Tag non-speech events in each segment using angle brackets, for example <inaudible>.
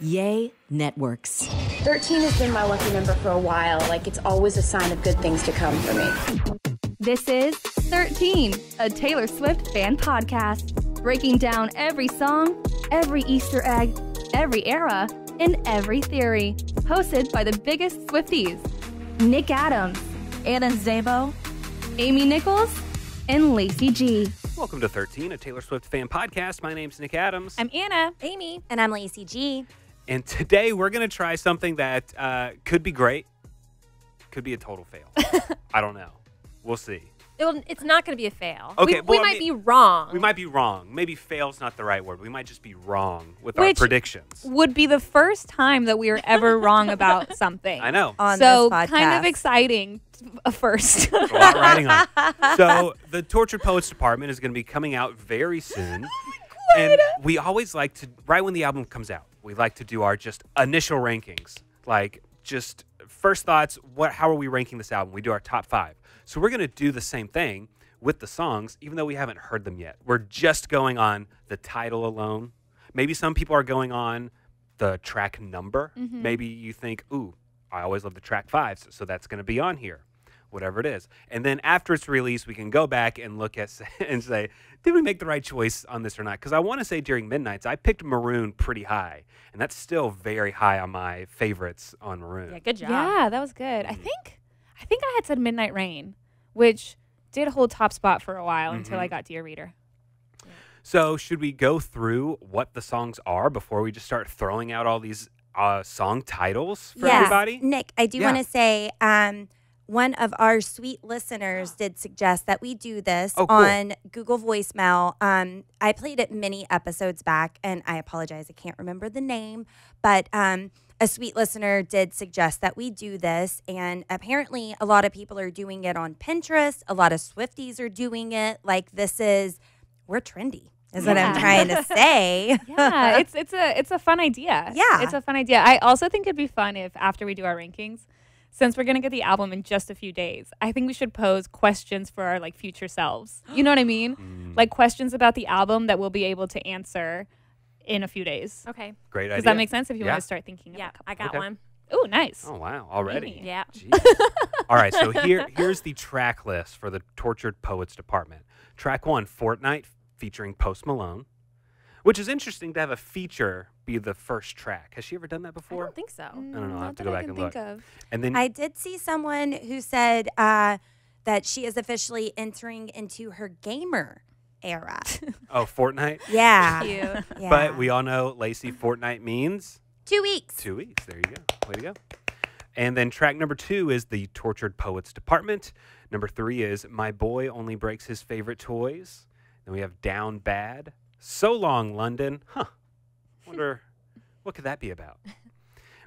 Yay Networks. 13 has been my lucky number for a while. Like, it's always a sign of good things to come for me. This is 13, a Taylor Swift fan podcast, breaking down every song, every Easter egg, every era, and every theory. Hosted by the biggest Swifties Nick Adams, Ana Szabo, Amy Nichols, and Lacey Gee. Welcome to 13, a Taylor Swift fan podcast. My name's Nick Adams. I'm Anna. Amy. And I'm Lacey G. and today we're going to try something that uh, could be great, could be a total fail. <laughs> I don't know. We'll see. It it's not going to be a fail. Okay, we, well, we I might mean, be wrong. We might be wrong. Maybe fail's not the right word. We might just be wrong with Which- our predictions. Would be the first time that we were ever wrong about <laughs> something. I know. on so this podcast. kind of exciting a first. <laughs> a lot riding on. So the Tortured Poets Department is going to be coming out very soon. and we always like to, right when the album comes out, we like to do our just initial rankings. Like just first thoughts, what how are we ranking this album? We do our top five. So we're going to do the same thing with the songs, even though we haven't heard them yet. We're just going on the title alone. Maybe some people are going on the track number. Mm-hmm. Maybe you think, ooh, I always love the track fives, so that's going to be on here, whatever it is. And then after it's released, we can go back and look at <laughs> and say, did we make the right choice on this or not? Because I want to say during Midnights, I picked Maroon pretty high, and that's still very high on my favorites on Maroon. yeah, good job. yeah, that was good. I think I think I had said Midnight Rain, which did hold top spot for a while until I got Dear Reader. So should we go through what the songs are before we just start throwing out all these uh, song titles for Yeah. everybody? Nick, I do Yeah. want to say um, one of our sweet listeners did suggest that we do this Oh, cool. on Google Voicemail. Um, I played it many episodes back, and I apologize, I can't remember the name, but um, a sweet listener did suggest that we do this. And apparently, a lot of people are doing it on Pinterest, a lot of Swifties are doing it. Like, this is, we're trendy. Is what I'm trying to <laughs> say. Yeah, it's it's a it's a fun idea. Yeah. it's a fun idea. I also think it'd be fun if after we do our rankings, since we're gonna get the album in just a few days, I think we should pose questions for our like future selves. You know what I mean? Mm. Like questions about the album that we'll be able to answer in a few days. Okay. Great idea. Does that make sense? If you Yeah. want to start thinking, Yeah, of a I got Okay. one. Oh, nice. Oh wow! Already. Amy. Yeah. Jeez. <laughs> All right, so <laughs> here here's the track list for the Tortured Poets Department. Track one, Fortnite, featuring Post Malone, which is interesting to have a feature be the first track. Has she ever done that before? I don't think so. I don't know. I'll have to that go I back can and think look. of. And then I did see someone who said uh, that she is officially entering into her gamer era. <laughs> oh, Fortnite. <laughs> yeah. Cute. <laughs> yeah. But we all know Lacey Fortnite means two weeks. two weeks. There you go. Way to go. And then track number two is the Tortured Poets Department. Number three is My Boy Only Breaks His Favorite Toys. Then we have Down Bad. So Long London. Huh. <laughs> Wonder what could that be about?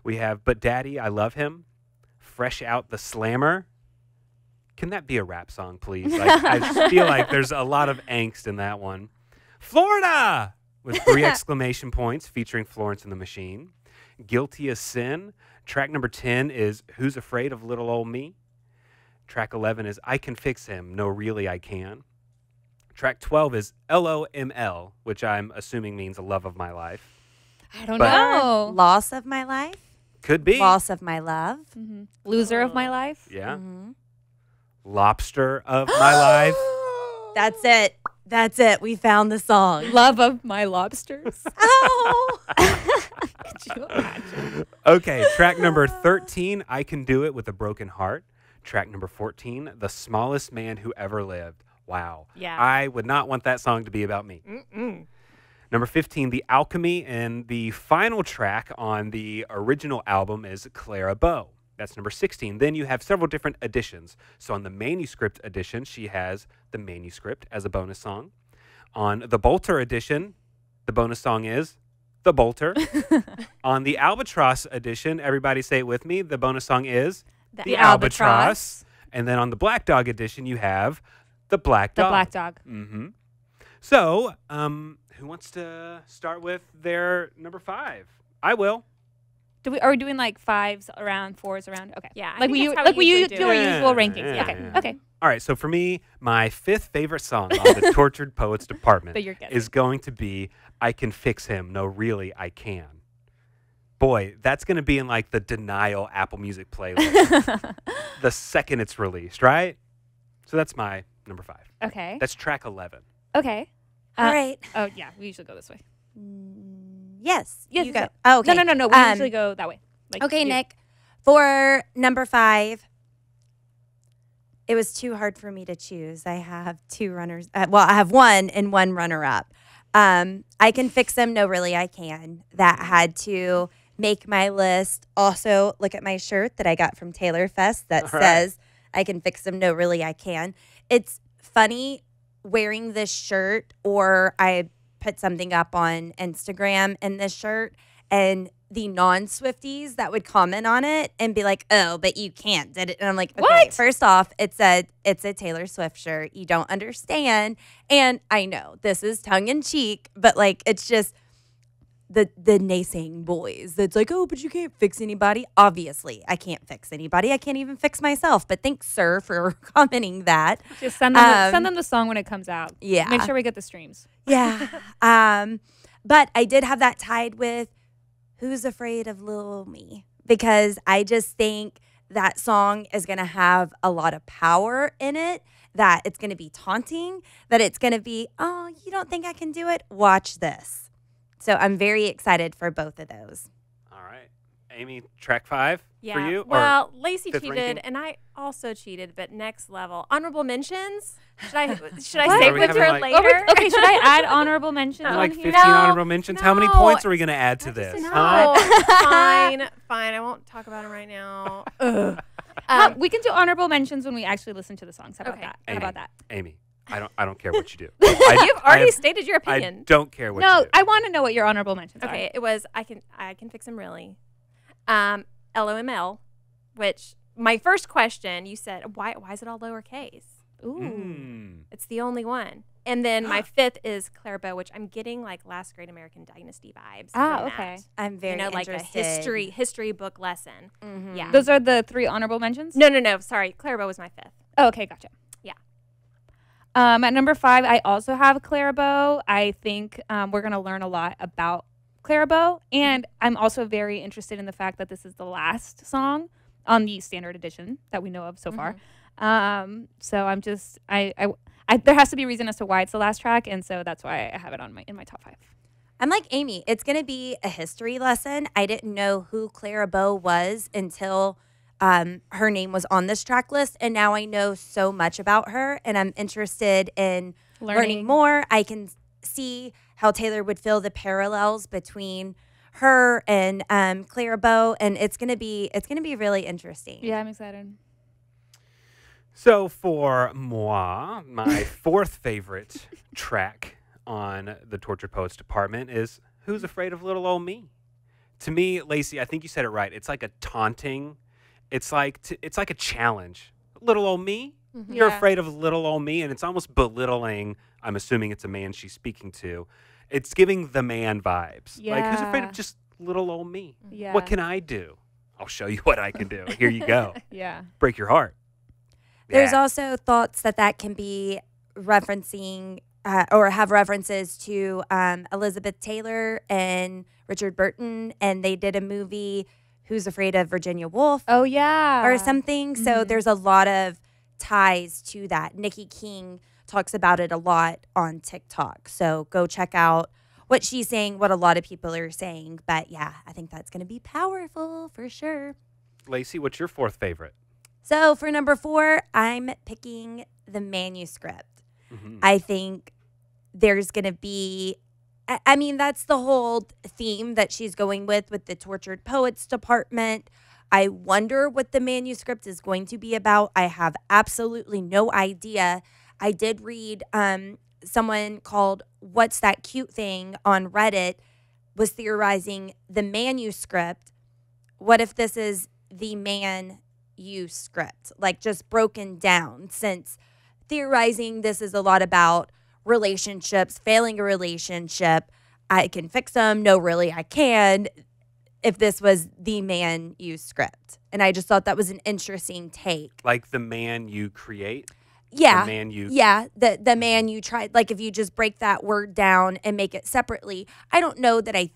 We have But Daddy, I Love Him. Fresh Out the Slammer. Can that be a rap song, please? Like, I feel like <laughs> there's a lot of angst in that one. Florida with three <laughs> exclamation points featuring Florence and the Machine. Guilty as Sin. Track number 10 is Who's Afraid of Little Old Me? Track 11 is I Can Fix Him. No, really, I can. Track 12 is LOML, which I'm assuming means a love of my life. I don't But- know. Loss of my life. Could be. Loss of my love. Mhm. Loser of my life. Yeah. Mhm. Lobster of my life. <gasps> That's it. That's it. We found the song. Love of my lobsters. <laughs> oh. <laughs> Could you imagine? Okay, track number 13, I Can Do It with a Broken Heart. Track number 14, The Smallest Man Who Ever Lived. Wow. Yeah. I would not want that song to be about me. Number 15, The Alchemy, and the final track on the original album is Clara Bow. That's number 16. Then you have several different editions. So on the manuscript edition, she has the manuscript as a bonus song. On the Bolter edition, the bonus song is The Bolter. <laughs> on the Albatross edition, everybody say it with me, the bonus song is The Albatross. And then on the Black Dog edition, you have the Black Dog. The black dog. Mm-hmm. So, um, who wants to start with their number five? I will. Do we are we doing like fives around, fours around? Okay. Yeah, I Like think we u- like we we usually do do our it. usual Yeah, rankings. yeah, okay. yeah. Okay. All right. So for me, my fifth favorite song on the <laughs> Tortured Poets Department That you're guessing. is going to be "I Can Fix Him." No, really, I can. Boy, that's going to be in like the denial Apple Music playlist <laughs> the second it's released, right? So that's my number five. Okay. That's track 11. Okay. All Uh, right. Oh yeah, we usually go this way. Yes. Yes, You go. Oh, okay. No, no, no, no. We Um, usually go that way. Like Okay, you- Nick. For number five, it was too hard for me to choose. I have two runners. Uh, well, I have one and one runner up. Um, I can fix them. No, really, I can. That had to make my list. Also, look at my shirt that I got from Taylor Fest that All right. says, I can fix them. No, really, I can. It's funny wearing this shirt, or I put something up on Instagram in this shirt, and the non Swifties that would comment on it and be like, "Oh, but you can't." Did it? And I'm like, "Okay, What? first off, it's a it's a Taylor Swift shirt. You don't understand." And I know this is tongue in cheek, but like it's just the the naysaying boys that's like, "Oh, but you can't fix anybody." Obviously, I can't fix anybody. I can't even fix myself. But thanks, sir, <laughs> for commenting that. Just send them, the, Um, send them the song when it comes out. Yeah. Make sure we get the streams. Yeah. <laughs> um, but I did have that tied with Who's Afraid of Little Me because I just think that song is going to have a lot of power in it, that it's going to be taunting, that it's going to be, oh, you don't think I can do it? Watch this. So I'm very excited for both of those. All right. Amy, track five Yeah. for you? Well, Lacey cheated, ranking? and I also cheated, but next level. Honorable mentions? Should I <laughs> should I What? save Are we with her like- later? Oh, okay, should I add <laughs> honorable mentions like 15? No, honorable mentions? How many points are we going to add to this? No, Huh? <laughs> fine, fine. I won't talk about them right now. Ugh. Um, we can do honorable mentions when we actually listen to the songs. How about Okay. that? How about that? Amy, I don't I don't care what you do. <laughs> I, You've I already have- stated your opinion. I opinion. don't care what No, you do. I want to know what your honorable mentions are. Okay, it was I can I can fix them really. Um, LOML, which my first question you said why why is it all lowercase? Ooh. Mm. It's the only one. And then my <gasps> fifth is Clara Bow, which I'm getting like last great American Dynasty vibes. Oh, from okay. that. I'm very you know, like a history history book lesson. Mhm. Yeah. Those are the three honorable mentions? No, no, no. Sorry, Clara Bow was my fifth. Oh, okay, gotcha. Um, at number five, I also have Clara Bow. I think um, we're going to learn a lot about Clara Bow. And I'm also very interested in the fact that this is the last song on the standard edition that we know of so far. Um, so I'm just, I, I, I, there has to be a reason as to why it's the last track. And so that's why I have it on my, in my top five. I'm like Amy. It's going to be a history lesson. I didn't know who Clara Bow was until um, her name was on this track list, and now I know so much about her, and I'm interested in learning, Learning. more. I can see how Taylor would feel the parallels between her and um, Clara Bow, and it's gonna be it's gonna be really interesting. Yeah, I'm excited. So for moi, my <laughs> fourth favorite track on the Tortured Poets Department is "Who's Afraid of Little Old Me." To me, Lacey, I think you said it right. It's like a taunting. It's like t- it's like a challenge. Little old me, you're Yeah. afraid of little old me, and it's almost belittling. I'm assuming it's a man she's speaking to. It's giving the man vibes. Like who's afraid of just little old me? Yeah. What can I do? I'll show you <laughs> what I can do. Here you go. <laughs> Yeah. Break your heart. There's Yeah. also thoughts that that can be referencing uh, or have references to um, Elizabeth Taylor and Richard Burton, and they did a movie, Who's Afraid of Virginia Woolf, Oh, yeah. or something. So Mhm. there's a lot of ties to that. Nikki King talks about it a lot on TikTok. So go check out what she's saying, what a lot of people are saying. But yeah, I think that's going to be powerful for sure. Lacey, what's your fourth favorite? So for number four, I'm picking the manuscript. Mhm. I think there's going to be, I- mean, that's the whole theme that she's going with with the Tortured Poets Department. I wonder what the manuscript is going to be about. I have absolutely no idea. I did read um, someone called What's That Cute Thing on Reddit was theorizing the manuscript. What if this is the man you script, like just broken down? Since theorizing this is a lot about relationships, failing a relationship. I can fix them. No, really, I can. If this was the man you script. And I just thought that was an interesting take. Like the man you create, Yeah. the man you Yeah, the the man you tried like if you just break that word down and make it separately. I don't know that I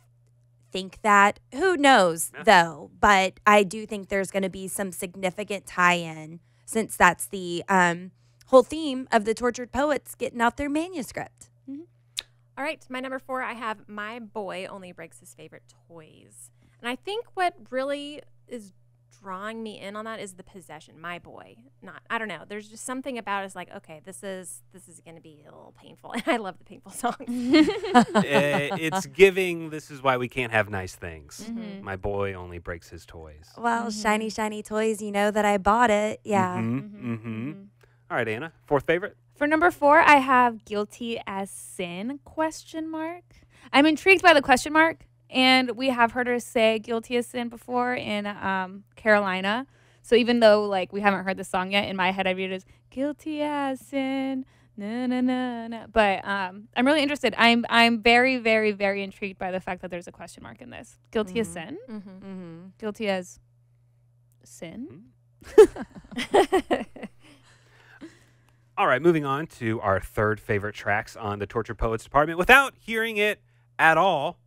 think that. Who knows, Yeah. though? But I do think there's going to be some significant tie in since that's the um, whole theme of the tortured poets getting out their manuscript. All right, my number four, I have my boy only breaks his favorite toys. And I think what really is drawing me in on that is the possession. My boy, not I don't know. There's just something about it's like, okay, this is this is going to be a little painful, <laughs> and I love the painful song <laughs> Eh, it's giving. This is why we can't have nice things. Mm-hmm. My boy only breaks his toys. Well, shiny, shiny toys, you know that I bought it. Yeah. Mm-hmm. Mm-hmm. All right, Ana. Fourth favorite. For number four, I have guilty as sin question mark. I'm intrigued by the question mark, and we have heard her say guilty as sin before in um, Carolina. So even though like we haven't heard the song yet, in my head I read it as guilty as sin. Na, na, na, na. But um, I'm really interested. I'm I'm very very very intrigued by the fact that there's a question mark in this. Guilty as sin. mm-hmm. Mm-hmm. Guilty as sin. <laughs> <laughs> All right, moving on to our third favorite tracks on the Tortured Poets Department without hearing it at all.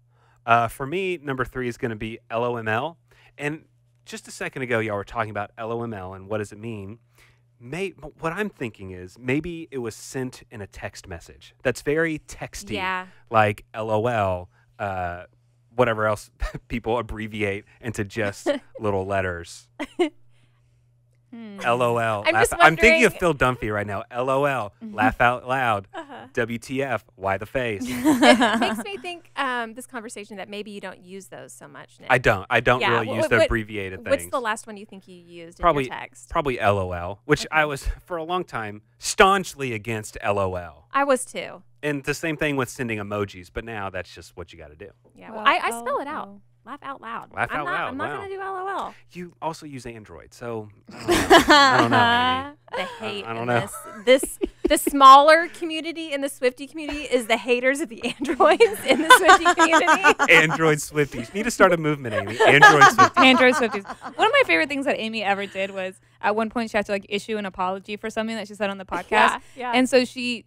Uh, for me, number three is going to be LOML. And just a second ago, y'all were talking about LOML and what does it mean. May, what I'm thinking is maybe it was sent in a text message that's very texty, Yeah. like LOL, uh, whatever else <laughs> people abbreviate into just <laughs> little letters. <laughs> Hmm. LOL. I'm laugh- just I'm thinking of Phil Dunphy right now. LOL. Laugh out loud. Uh-huh. WTF? Why the face? it makes me think um, this conversation that maybe you don't use those so much. Nick. I don't. I don't Yeah, really wh- use wh- the what- abbreviated What's things. the last one you think you used Probably- in your text? Probably LOL, which I was for a long time staunchly against LOL. I was too. And the same thing with sending emojis, but now that's just what you got to do. Yeah. Well, Well, I, I spell it out. LOL. Laugh out loud. Laugh I'm out not, loud, I'm not wow. going to do LOL. You also use Android, so um, <laughs> I don't know. I don't know, Amy. The hate I don't know. this. This the smaller community in the Swifty community is the haters of the androids in the Swifty community. <laughs> Android Swifties. Need to start a movement, Amy. Android Swifties. Android Swifties. One of my favorite things that Amy ever did was at one point she had to like issue an apology for something that she said on the podcast. Yeah, yeah. And so she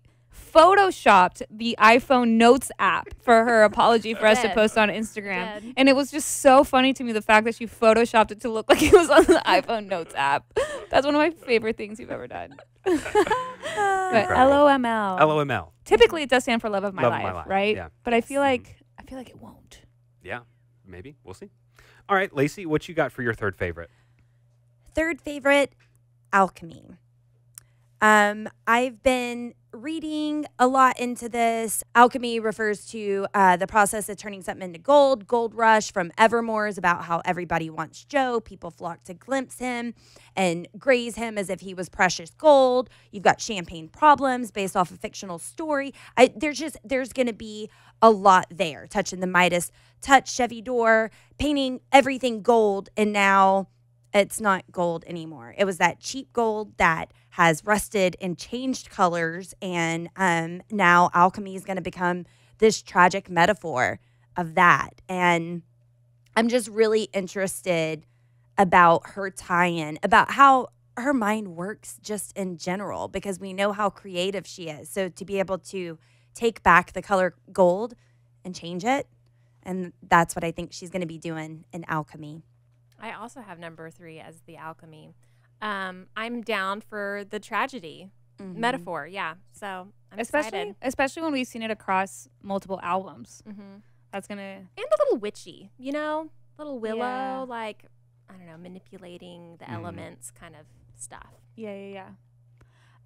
photoshopped the iPhone Notes app for her apology for us to Did. post on Instagram. Did. And it was just so funny to me the fact that she photoshopped it to look <laughs> like it was on the iPhone Notes app. That's one of my favorite things you've ever done. <laughs> but Incredible. LOML. LOML. Typically it does stand for love of my, Love of life, my life, right? yeah. But I feel like I feel like it won't. Yeah, maybe. We'll see. All right, Lacey, what you got for your third favorite? Third favorite, alchemy. Um, I've been reading a lot into this. Alchemy refers to uh, the process of turning something into gold. Gold Rush from Evermore is about how everybody wants Joe. People flock to glimpse him and graze him as if he was precious gold. You've got Champagne Problems based off a fictional story. I, there's just there's going to be a lot there. Touching the Midas touch, Chevy door, painting everything gold, and now it's not gold anymore. It was that cheap gold that has rusted and changed colors, and um, now alchemy is going to become this tragic metaphor of that. And I'm just really interested about her tie-in, about how her mind works just in general, because we know how creative she is. So to be able to take back the color gold and change it, and that's what I think she's going to be doing in alchemy. I also have number three as the alchemy. Um, I'm down for the tragedy metaphor. Yeah. So I'm especially excited. especially when we've seen it across multiple albums. hmm That's gonna And a little witchy, you know, little willow, Yeah. like I don't know, manipulating the Mhm. elements, kind of stuff. yeah yeah yeah.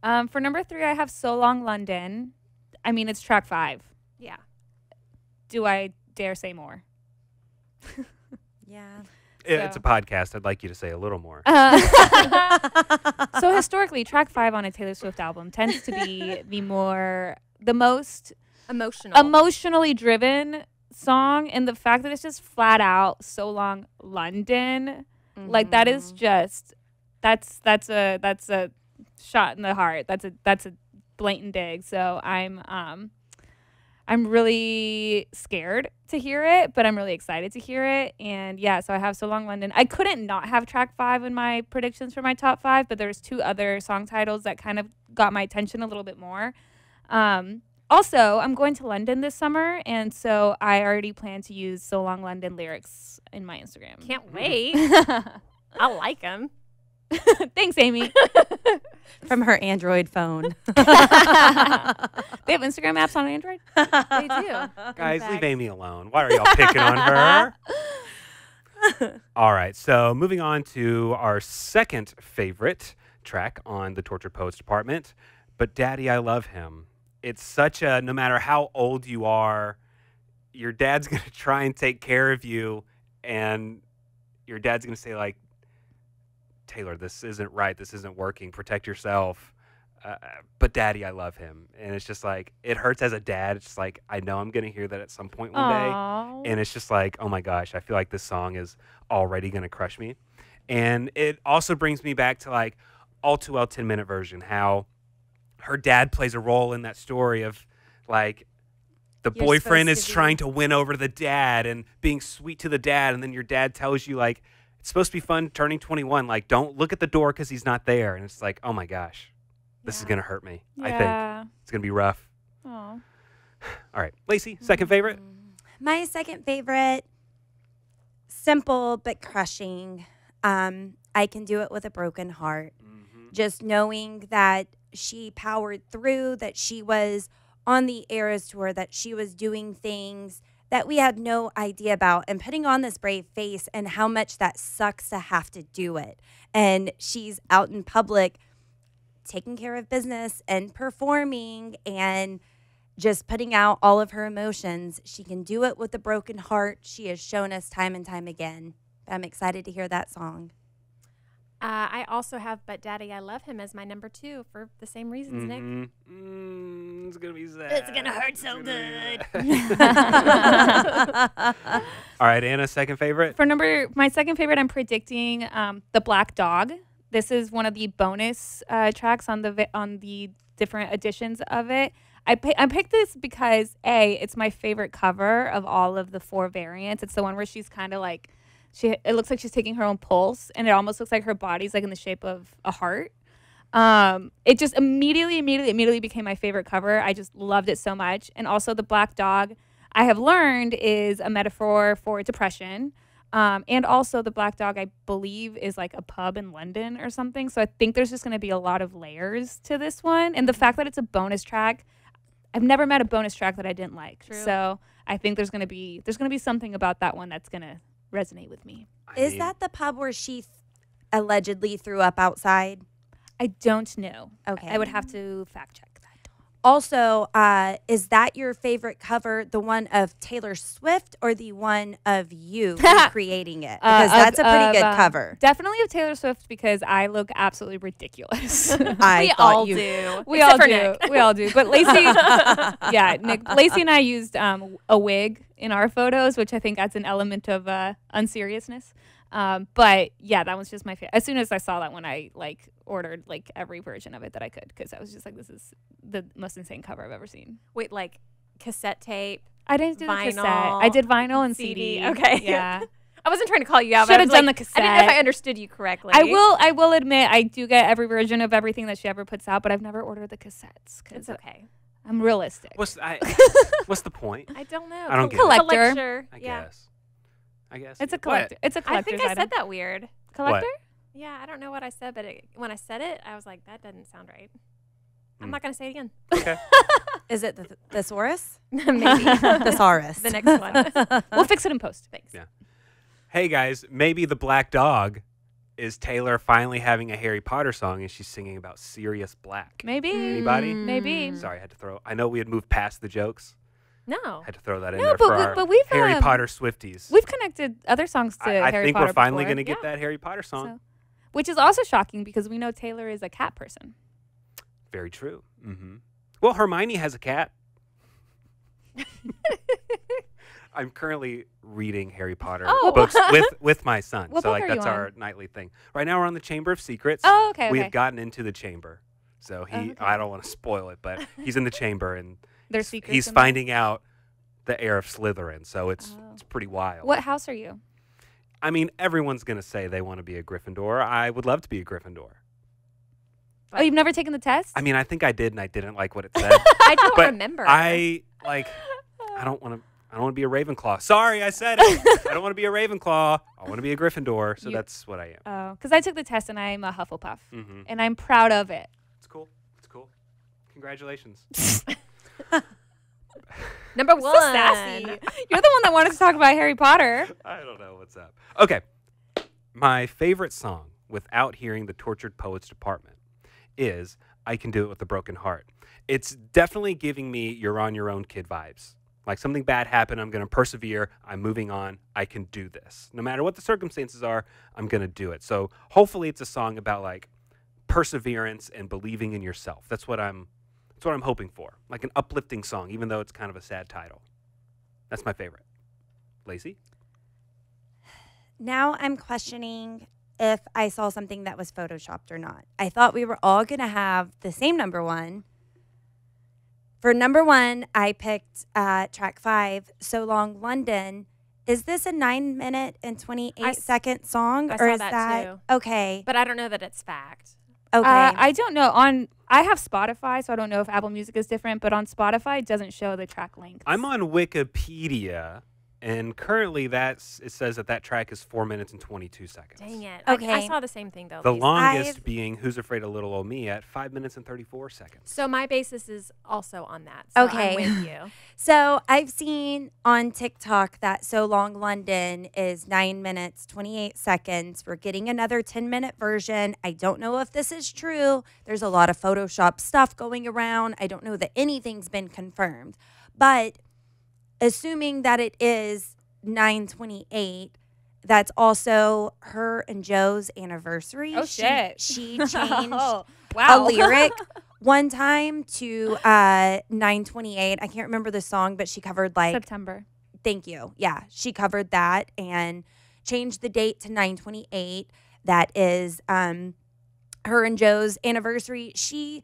Um, for number three, I have "So Long London." I mean, it's track five. Yeah. Do I dare say more? <laughs> Yeah. It's a podcast. I'd like you to say a little more. Uh, <laughs> so historically, track five on a Taylor Swift album tends to be the more the most Emotional. emotionally driven song, and the fact that it's just flat out "So Long London." like that is just that's that's a that's a shot in the heart that's a that's a blatant dig so i'm um i'm really scared to hear it but i'm really excited to hear it and yeah so i have so long london i couldn't not have track five in my predictions for my top five but there's two other song titles that kind of got my attention a little bit more um also, I'm going to London this summer, and so I already plan to use "So Long London" lyrics in my Instagram. Can't wait. <laughs> I like him. <laughs> Thanks, Amy. <laughs> From her Android phone. <laughs> they have Instagram apps on Android. They do. Guys, leave. Amy alone. Why are y'all picking on her? All right, so moving on to our second favorite track on the Torture Poets Department, But Daddy, I Love Him. It's such a, no matter how old you are, your dad's going to try and take care of you, and your dad's going to say, like, Taylor, this isn't right. This isn't working. Protect yourself. Uh, but daddy, I love him. And it's just like, it hurts as a dad. It's just like, I know I'm going to hear that at some point one day and it's just like oh my gosh i feel like this song is already going to crush me and it also brings me back to like all too well 10 minute version how her dad plays a role in that story of like the You're boyfriend is to trying to win over the dad and being sweet to the dad and then your dad tells you like it's supposed to be fun turning 21 like don't look at the door because he's not there. And it's like oh my gosh this is going to hurt me i think. It's going to be rough. Aw. <sighs> all right lacey second favorite? My second favorite, simple but crushing. Um, I can do it with a broken heart. Just knowing that she powered through, that she was on the Eras tour, that she was doing things that we had no idea about, and putting on this brave face, and how much that sucks to have to do it. And she's out in public taking care of business and performing and just putting out all of her emotions. She can do it with a broken heart. She has shown us time and time again. I'm excited to hear that song. Uh, I also have "But Daddy, I Love Him" as my number two for the same reasons, Nick. Mhm. Mm, it's gonna be sad. It's gonna hurt It's so good. <laughs> <laughs> All right, Ana, second favorite. For number, my second favorite, I'm predicting um, the Black Dog. This is one of the bonus uh, tracks on the vi- on the different editions of it. I pi- I picked this because a it's my favorite cover of all of the four variants. It's the one where she's kind of like she. It looks like she's taking her own pulse, and it almost looks like her body's like in the shape of a heart. Um, it just immediately, immediately, immediately became my favorite cover. I just loved it so much, and also the Black Dog. I have learned is a metaphor for depression. Um, and also the Black Dog, I believe, is like a pub in London or something. So I think there's just going to be a lot of layers to this one. And the fact that it's a bonus track, I've never met a bonus track that I didn't like. True. So I think there's going to be there's going to be something about that one that's going to resonate with me. I Is mean, that the pub where she th- allegedly threw up outside? I don't know. Okay. I would have to fact check that. Also, uh, is that your favorite cover, the one of Taylor Swift or the one of you <laughs> creating it? Uh, Because of- that's a pretty of, good um, cover. Definitely of Taylor Swift because I look absolutely ridiculous. <laughs> I <laughs> we all you- do. we all do. Nick. We all do. But Lacey, yeah, Nick, Lacey and I used um, a wig in our photos, which I think adds an element of uh, unseriousness. Um, but yeah, that was just my favorite. As soon as I saw that one, I like ordered like every version of it that I could because I was just like, this is the most insane cover I've ever seen. Wait, like cassette tape. I didn't do the cassette. Vinyl, I did vinyl and CD. CD. Okay. Yeah. <laughs> I wasn't trying to call you out. I Should've done like, the I didn't know if. I understood you correctly. I will. I will admit I do get every version of everything that she ever puts out, but I've never ordered the cassettes because It's okay. I'm realistic. What's I, <laughs> what's the point? I don't know. I don't get it. Collector. Collector. I yeah. guess. I guess It's a What? collector. It's a I collector's think I item. said that weird. Collector? Yeah, I don't know what I said, but it, when I said it, I was like, that doesn't sound right. I'm Hmm. not going to say it again. Okay. <laughs> Is it the thesaurus? <laughs> Maybe. <laughs> Thesaurus. the next one. We'll fix it in post. Thanks. Yeah. Hey guys, maybe the black dog is Taylor finally having a Harry Potter song and she's singing about Sirius Black. Maybe. Anybody? Maybe. Sorry, I had to throw. I know we had moved past the jokes. No. Had to throw that in No, there but for we- our but we've, Harry um, Potter Swifties. We've connected other songs to I, I Harry think Potter we're finally going to get Yeah. that Harry Potter song. so- which is also shocking because we know Taylor is a cat person. Very true. hmm Well, Hermione has a cat. <laughs> I'm currently reading Harry Potter Oh. books <laughs> with with my son. What so like that's our nightly thing. Right now we're on the Chamber of Secrets. Oh, okay. We okay. have gotten into the chamber. So he Oh, okay. I don't want to spoil it, but <laughs> he's in the chamber and He's- secrets. he's in there. finding out the heir of Slytherin. So it's Oh. it's pretty wild. What house are you? I mean, everyone's going to say they want to be a Gryffindor. I would love to be a Gryffindor. Oh, you've never taken the test? I mean, I think I did, and I didn't like what it <laughs> said. I don't but remember. I like. I don't want to. I don't want to be a Ravenclaw. Sorry, I said it. <laughs> I don't want to be a Ravenclaw. I want to be a Gryffindor. So You- that's what I am. Oh, because I took the test and I'm a Hufflepuff, hmm and I'm proud of it. It's cool. It's cool. Congratulations. <laughs> <laughs> Number So one. sassy. You're the one that wanted to talk about Harry Potter. I don't know what's up. Okay. My favorite song without hearing the Tortured Poets Department is I Can Do It With a Broken Heart. It's definitely giving me you're on your own kid vibes. Like something bad happened, I'm going to persevere, I'm moving on, I can do this. No matter what the circumstances are, I'm going to do it. So hopefully it's a song about like perseverance and believing in yourself. That's what I'm that's what I'm hoping for. Like an uplifting song even though it's kind of a sad title. That's my favorite. Lacey? Now I'm questioning if I saw something that was photoshopped or not. I thought we were all going to have the same number one. For number one, I picked uh, track five, So Long London. Is this a nine minute and 28 I s- second song? I or saw is that too. Okay. But I don't know that it's fact. Okay. Uh, I don't know. On I have Spotify, so I don't know if Apple Music is different. But on Spotify, it doesn't show the track length. I'm on Wikipedia, and currently that's it says that that track is four minutes and 22 seconds. Dang it. I- I, saw the same thing though. The Lisa. longest I've- being "Who's Afraid of Little Old Me" at five minutes and 34 seconds. So my basis is also on that. So Okay. I'm with you. <laughs> So I've seen on TikTok that So Long London is nine minutes, 28 seconds. We're getting another 10 minute version. I don't know if this is true. There's a lot of Photoshop stuff going around. I don't know that anything's been confirmed. But assuming that it is 928, that's also her and Joe's anniversary. Oh, She- shit. She, <laughs> changed oh, a lyric <laughs> one time to uh 928 i can't remember the song but she covered like September. thank you. Yeah she covered that and changed the date to 928 that is um her and joe's anniversary. She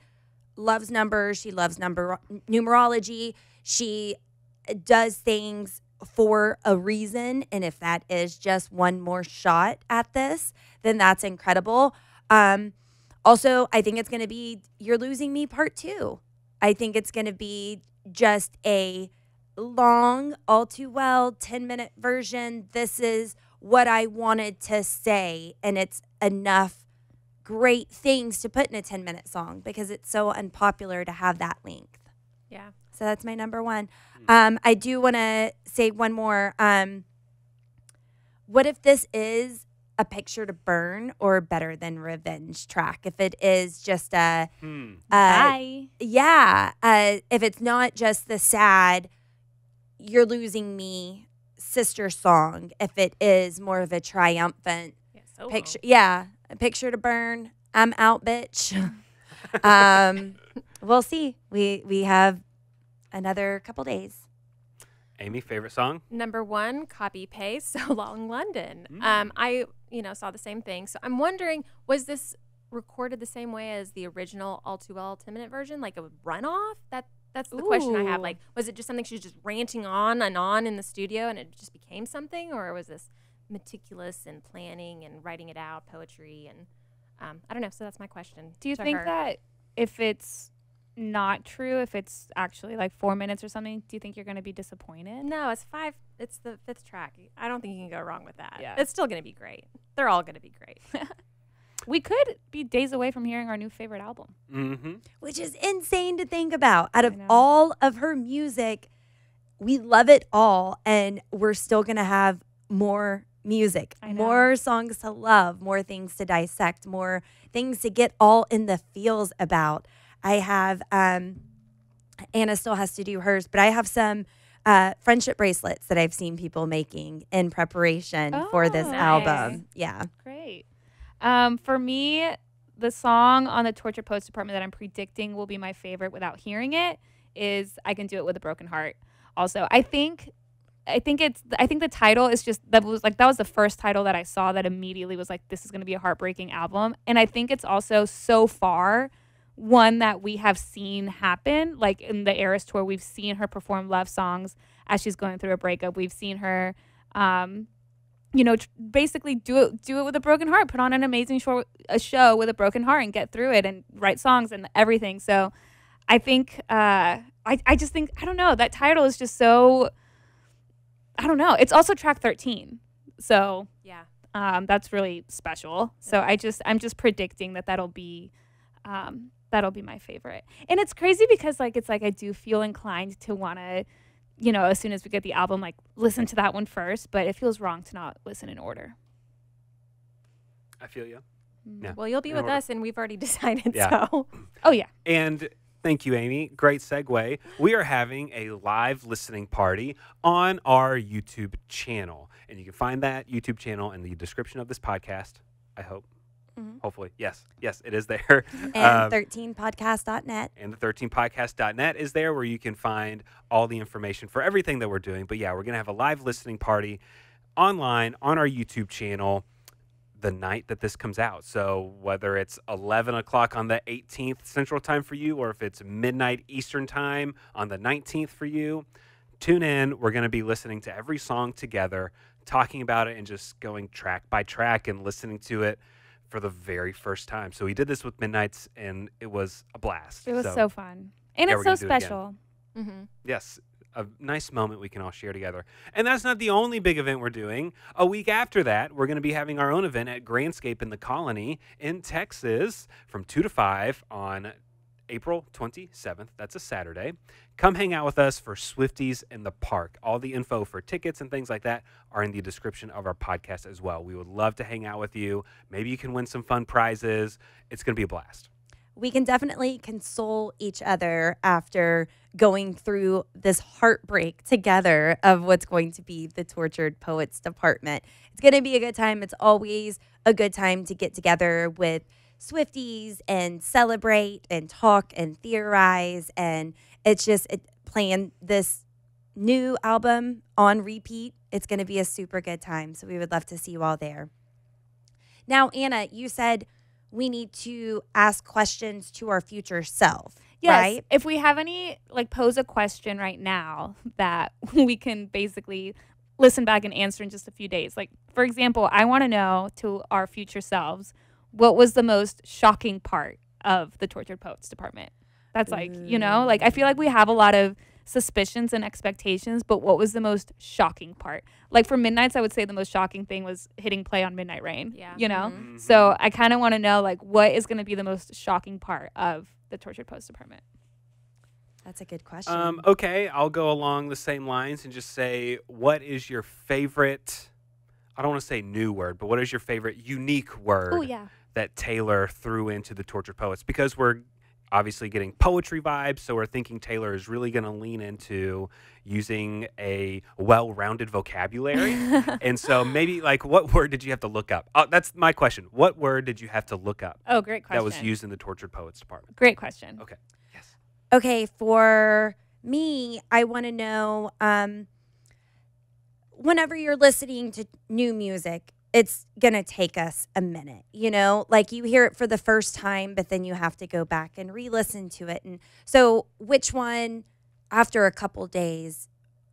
loves numbers. She loves number numerology. She does things for a reason and if that is just one more shot at this then that's incredible um also, I think it's going to be You're Losing Me Part Two. I think it's going to be just a long, all too well 10 minute version. This is what I wanted to say. And it's enough great things to put in a 10 minute song because it's so unpopular to have that length. Yeah. So that's my number one. Um, I do want to say one more. Um, what if this is a picture to burn or better than revenge track? If it is just a, Hmm. uh, Bye. yeah, uh, if it's not just the sad, you're losing me sister song, if it is more of a triumphant Yeah. So picture, yeah, a picture to burn. I'm out, bitch. <laughs> um, <laughs> we'll see. We we have another couple days. Amy, favorite song? Number one, copy paste. <laughs> So long, London. Mm. Um, I you know saw the same thing. So I'm wondering, was this recorded the same way as the original All Too Well 10 minute version, like a runoff? That that's the question I have. Like, was it just something she was just ranting on and on in the studio, and it just became something, or was this meticulous and planning and writing it out, poetry, and um, I don't know. So that's my question. Do you to think her. that if it's not true, if it's actually like four minutes or something, do you think you're going to be disappointed? No, it's five. It's the fifth track. I don't think you can go wrong with that. Yeah. It's still going to be great. They're all going to be great. <laughs> We could be days away from hearing our new favorite album. Mm-hmm. which is insane to think about. Out of all of her music, we love it all, and we're still gonna have more music, more songs to love, more things to dissect, more things to get all in the feels about. I have um, Ana still has to do hers, but I have some. Uh, friendship bracelets that I've seen people making in preparation for this Oh, album. Yeah. Great. Um, for me, the song on the Torture Poets Department that I'm predicting will be my favorite without hearing it is "I Can Do It with a Broken Heart." Also, I think, I think it's, I think the title is just that was like that was the first title that I saw that immediately was like this is going to be a heartbreaking album, and I think it's also so far one that we have seen happen like in the Eras tour we've seen her perform love songs as she's going through a breakup we've seen her um you know, tr- basically do it do it with a broken heart. Put on an amazing show, a show with a broken heart and get through it and write songs and everything. So, I think uh, I I just think I don't know that title is just so. I don't know. It's also track thirteen, so Yeah. um, that's really special. So I just I'm just predicting that that'll be um, that'll be my favorite. And it's crazy because like it's like I do feel inclined to want to, you know, as soon as we get the album, like listen to that one first. But it feels wrong to not listen in order. I feel you. Mm. Yeah. Well, you'll be In with order. us, and we've already <laughs> decided. Yeah. So Oh yeah. And thank you, Amy. Great segue. We are having a live listening party on our YouTube channel. And you can find that YouTube channel in the description of this podcast, I hope. Mhm. Hopefully. Yes. Yes, it is there. <laughs> And Um, 13podcast.net. and the 13podcast.net is there where you can find all the information for everything that we're doing. But yeah, we're going to have a live listening party online on our YouTube channel the night that this comes out. So whether it's 11 o'clock on the 18th Central Time for you, or if it's midnight Eastern Time on the 19th for you, tune in. We're going to be listening to every song together, talking about it, and just going track by track and listening to it for the very first time. So we did this with Midnights, and it was a blast. It was so, fun, and Yeah, it's so gonna do it again. special. hmm yes, a nice moment we can all share together. And that's not the only big event we're doing. A week after that, we're going to be having our own event at Grandscape in the Colony in Texas from 2 to 5 on April 27th. That's a Saturday. Come hang out with us for Swifties in the Park. All the info for tickets and things like that are in the description of our podcast as well. We would love to hang out with you. Maybe you can win some fun prizes. It's going to be a blast. we can definitely console each other after going through this heartbreak together of what's going to be the Tortured Poets Department. It's going to be a good time. It's always a good time to get together with Swifties and celebrate and talk and theorize. And it's just it, playing this new album on repeat. It's going to be a super good time. So we would love to see you all there. Now, Ana, you said we need to ask questions to our future self. Yes. Right? If we have any, like, pose a question right now that <laughs> we can basically listen back and answer in just a few days. Like, for example, I want to know to our future selves what was the most shocking part of the Tortured Poets Department? That's like, you know, like, I feel like we have a lot of suspicions and expectations, but what was the most shocking part? Like, for Midnights, I would say the most shocking thing was hitting play on Midnight Rain. Yeah. You know? Mhm. So I kind of want to know, like, what is going to be the most shocking part of the Tortured Poets Department? That's a good question. Um, okay, I'll go along the same lines and just say, what is your favorite? I don't want to say new word, but what is your favorite unique word Oh, yeah. that Taylor threw into the Tortured Poets? Because we're obviously getting poetry vibes, so we're thinking Taylor is really going to lean into using a well-rounded vocabulary. <laughs> and so maybe like, what word did you have to look up? Oh, that's my question. What word did you have to look up Oh, great question. that was used in the Tortured Poets department? Great question. Okay. Yes. okay, for me, I want to know um, whenever you're listening to new music, it's going to take us a minute. You know, like you hear it for the first time, but then you have to go back and re listen to it. And so, which one, after a couple days,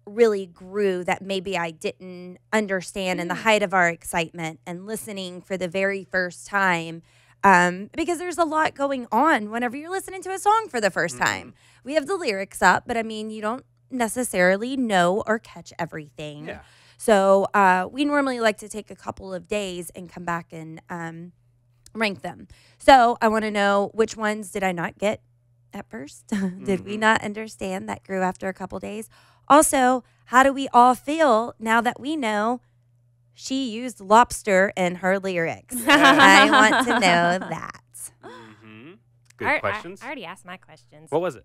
really grew that maybe I didn't understand in the height of our excitement and listening for the very first time? Um, because there's a lot going on whenever you're listening to a song for the 1st time. We have the lyrics up, but I mean, you don't necessarily know or catch everything. Yeah. So uh, we normally like to take a couple of days and come back and um, rank them. So I want to know which ones did I not get at first? <laughs> did we Mhm. not understand that grew after a couple days? Also, how do we all feel now that we know she used lobster in her lyrics? <laughs> I want to know that. hmm Good I- questions. I, already asked my questions. what was it?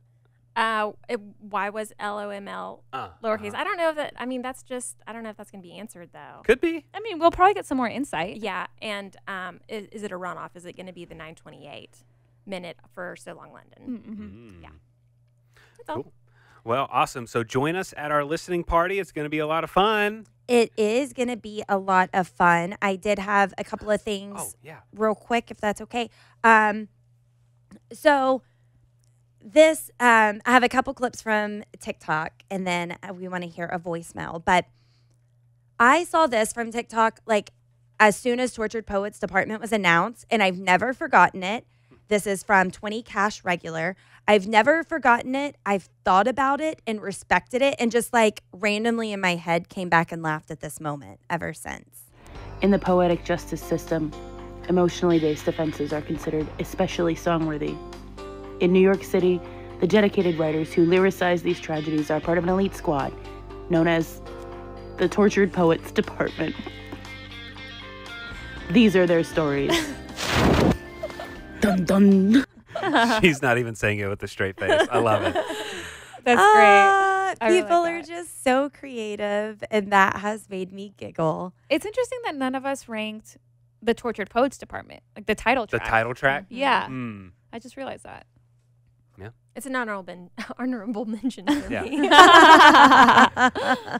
Uh, it, why was LOML Uh, lowercase? uh-huh. I don't know if that. I mean, that's just. I don't know if that's going to be answered though. Could be. I mean, we'll probably get some more insight. Yeah, and um, is, is it a runoff? Is it going to be the 928 minute for So Long London? Mm-hmm. Yeah. That's all. Cool. Well, awesome. So join us at our listening party. It's going to be a lot of fun. It is going to be a lot of fun. I did have a couple of things Oh, yeah. real quick, if that's okay. Um, so this, um, I have a couple clips from TikTok, and then uh, we want to hear a voicemail. But I saw this from TikTok like as soon as Tortured Poets Department was announced, and I've never forgotten it. This is from 20 Cash Regular. I've never forgotten it. I've thought about it and respected it, and just like randomly in my head came back and laughed at this moment ever since. In the poetic justice system, emotionally based offenses are considered especially songworthy. In New York City, the dedicated writers who lyricize these tragedies are part of an elite squad known as the Tortured Poets Department. These are their stories. <laughs> dun dun. <laughs> She's not even saying it with a straight face. I love it. <laughs> That's great. I really people like are that. just so creative, and that has made me giggle. It's interesting that none of us ranked the Tortured Poets Department, like the title track. The title track. Yeah. Mm. I just realized that. It's an honorable men- <laughs> honorable mention for Yeah. me. <laughs>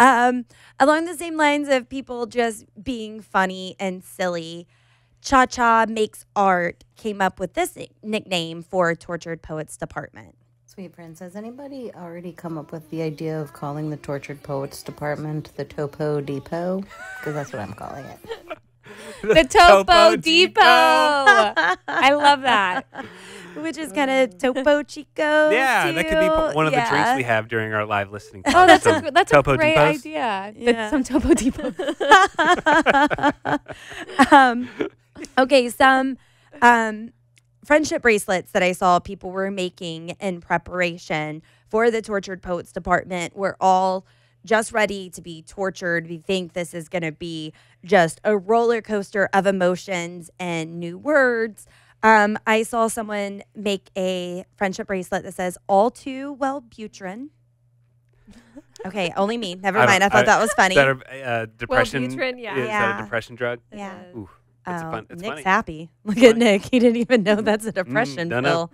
um, along the same lines of people just being funny and silly, Cha Cha Makes Art came up with this nickname for Tortured Poets Department. Sweet Prince, has anybody already come up with the idea of calling the Tortured Poets Department the Topo Depot? Because that's what I'm calling it. <laughs> The Topo, Depot. I love that. Which is kind of Topo Chico. Yeah, that could be one of the drinks we have during our live listening. Oh, party. that's Some a that's Topo a great Depots. idea. The- Yeah. some Topo Depot. <laughs> um, okay, some um, friendship bracelets that I saw people were making in preparation for the Tortured Poets Department were all just ready to be tortured. We think this is going to be just a roller coaster of emotions and new words. Um, I saw someone make a friendship bracelet that says "All too well Butrin." <laughs> Okay, only me. Never I mind. I thought I- that was funny. Is that a uh, depression? Wellbutrin, yeah. Is that a depression drug? yeah. Ooh, it's Oh, fun. It's Nick's funny. happy. <laughs> Look Funny. at Nick. He didn't even know that's a depression don't know. pill.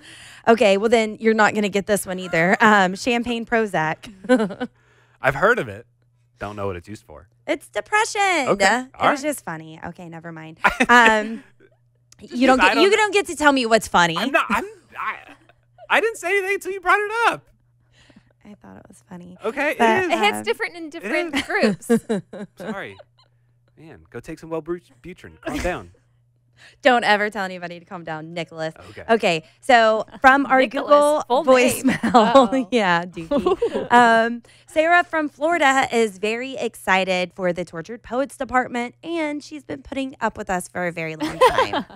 Okay, well then you're not going to get this one either. Um, champagne Prozac. <laughs> I've heard of it. Don't know what it's used for. it's depression. Okay, It all was right. just funny. Okay, never mind. <laughs> Um, you don't because get I you don't- don't get to tell me what's funny. I'm not. I'm. I, I didn't say anything until you brought it up. I thought it was funny. Okay, But- it it is. hits Um, different in different groups. <laughs> Sorry, man. Go take some Wellbutrin. Calm down. Don't ever tell anybody to calm down, Nicholas. Okay. Okay, so from our Nicholas, Google full name. voicemail, <laughs> yeah, Dookie. um, Sarah from Florida is very excited for the Tortured Poets Department, and she's been putting up with us for a very long time. <laughs>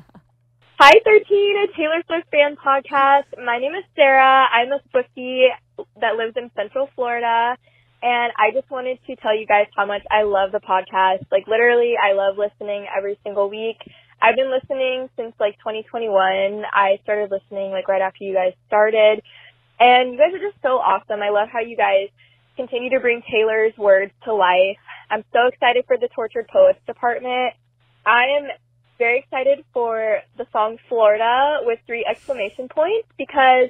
Hi, 13, a Taylor Swift fan podcast. My name is Sarah. I'm a Swiftie that lives in Central Florida. And I just wanted to tell you guys how much I love the podcast. Like, literally, I love listening every single week. I've been listening since like 2021. I started listening like right after you guys started. And you guys are just so awesome. I love how you guys continue to bring Taylor's words to life. I'm so excited for the Tortured Poets Department. I am very excited for the song Florida with three exclamation points because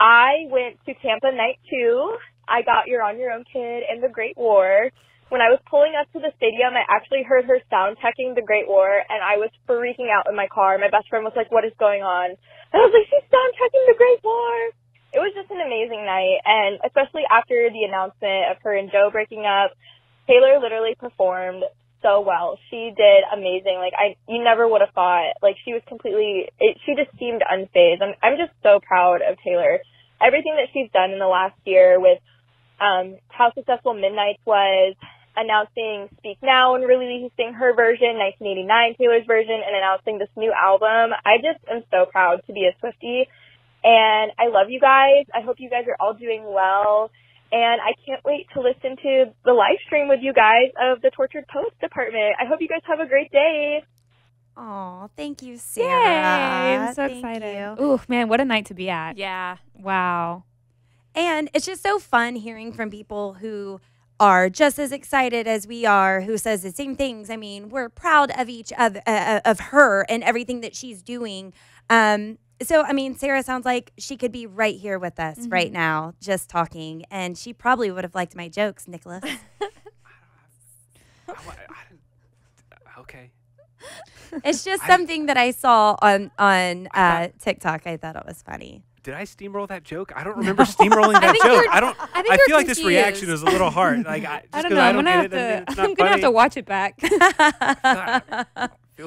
I went to Tampa night two. I got You're on Your Own Kid and The Great War. When I was pulling up to the stadium, I actually heard her sound checking The Great War and I was freaking out in my car. My best friend was like, what is going on? And I was like, she's sound checking The Great War. It was just an amazing night and especially after the announcement of her and Joe breaking up, Taylor literally performed so well. She did amazing. Like I, you never would have thought. Like she was completely. It, she just seemed unfazed. I'm, I'm just so proud of Taylor. Everything that she's done in the last year with um, how successful Midnights was, announcing Speak Now and releasing her version, 1989 Taylor's version, and announcing this new album. I just am so proud to be a Swiftie. And I love you guys. I hope you guys are all doing well. And I can't wait to listen to the live stream with you guys of the Tortured Poets Department. I hope you guys have a great day. Oh, thank you, Yay! I'm so Thank excited. you. Ooh, man, what a night to be at. yeah. Wow. And it's just so fun hearing from people who are just as excited as we are, who says the same things. I mean, we're proud of each of uh, of her and everything that she's doing. Um, so, I mean, Sarah sounds like she could be right here with us right now, just talking, and she probably would have liked my jokes, Nicholas. <laughs> I, I, I okay. it's just I- something that I saw on on I uh, TikTok. I thought it was funny. Did I steamroll that joke? I don't remember <laughs> steamrolling that think joke. I don't. I think I you're feel like this reaction confused. is a little hard. Like I, <laughs> just I don't 'cause know. I I'm gonna have it, to. <laughs> I'm gonna have to watch it back. Feel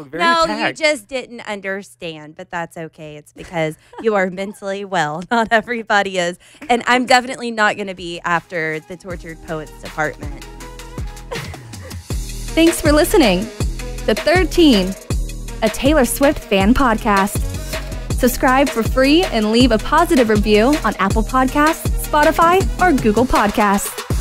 very no, attacked. you just didn't understand, but that's okay. It's because you are mentally well. Not everybody is. And I'm definitely not going to be after the Tortured Poets Department. Thanks for listening. The 13, a Taylor Swift fan podcast. Subscribe for free and leave a positive review on Apple Podcasts, Spotify, or Google Podcasts.